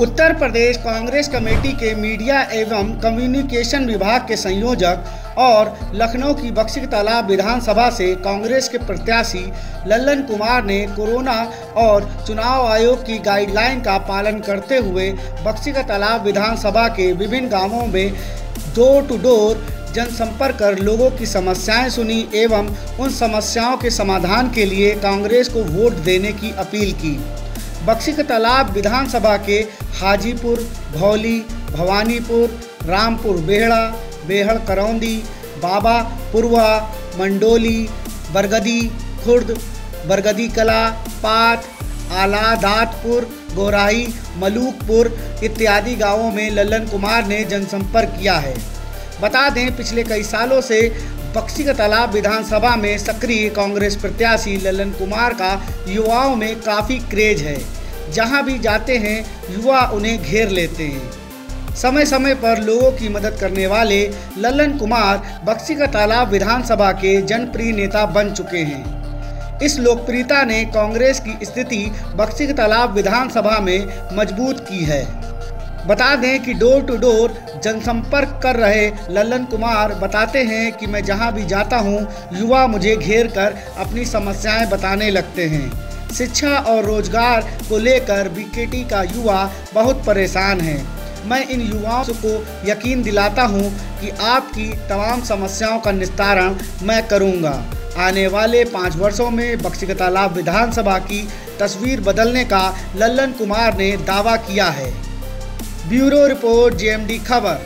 उत्तर Pradesh Congress committee के media एवं communication विभाग के संयोजक और लखनऊ की बक्सी तालाब विधानसभा से कांग्रेस के प्रत्याशी लल्लन कुमार ने कोरोना और चुनाव आयोग की गाइडलाइन का पालन करते हुए बक्सी तालाब विधानसभा के विभिन्न गाँवों में डोर टू डोर जनसंपर्क कर लोगों की समस्याएँ सुनी एवं उन समस्याओं के समाधान के लिए कांग्रेस को वोट देने की अपील की। बक्सी के तालाब विधानसभा के हाजीपुर, भौली, भवानीपुर, रामपुर, बेहड़ा, बेहड़, करौंदी, बाबा, पुरवा, मंडोली, बरगदी, खुर्द, बरगदी कला, पाट, आलादातपुर, गोराई, मलूकपुर इत्यादि गाँवों में लल्लन कुमार ने जनसंपर्क किया है। बता दें, पिछले कई सालों से बक्सी का तालाब विधानसभा में सक्रिय कांग्रेस प्रत्याशी ललन कुमार का युवाओं में काफ़ी क्रेज है। जहाँ भी जाते हैं, युवा उन्हें घेर लेते हैं। समय समय पर लोगों की मदद करने वाले ललन कुमार बक्सी का तालाब विधानसभा के जनप्रिय नेता बन चुके हैं। इस लोकप्रियता ने कांग्रेस की स्थिति बक्सी का तालाब विधानसभा में मज़बूत की है। बता दें कि डोर टू डोर जनसंपर्क कर रहे लल्लन कुमार बताते हैं कि मैं जहाँ भी जाता हूँ, युवा मुझे घेर कर अपनी समस्याएँ बताने लगते हैं। शिक्षा और रोज़गार को लेकर बीकेटी का युवा बहुत परेशान है। मैं इन युवाओं को यकीन दिलाता हूँ कि आपकी तमाम समस्याओं का निस्तारण मैं करूँगा। आने वाले पाँच वर्षों में बक्सी तालाब विधानसभा की तस्वीर बदलने का लल्लन कुमार ने दावा किया है। ब्यूरो रिपोर्ट जेएमडी खबर।